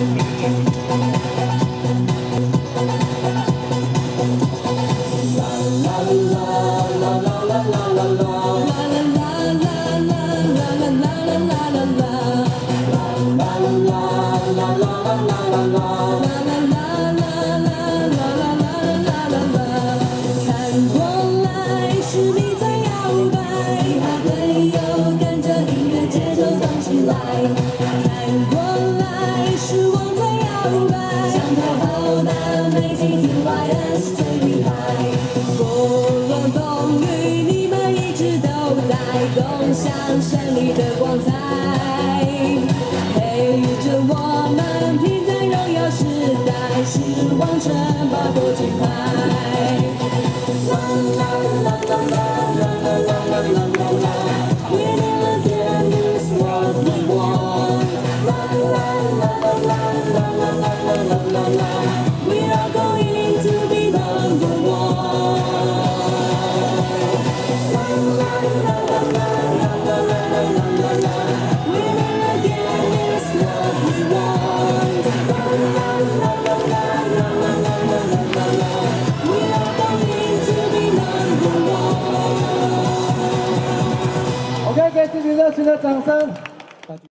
la la la la 像绚丽的光彩培育着我们平凡荣耀时代希望城堡多精彩谢谢热情的掌声。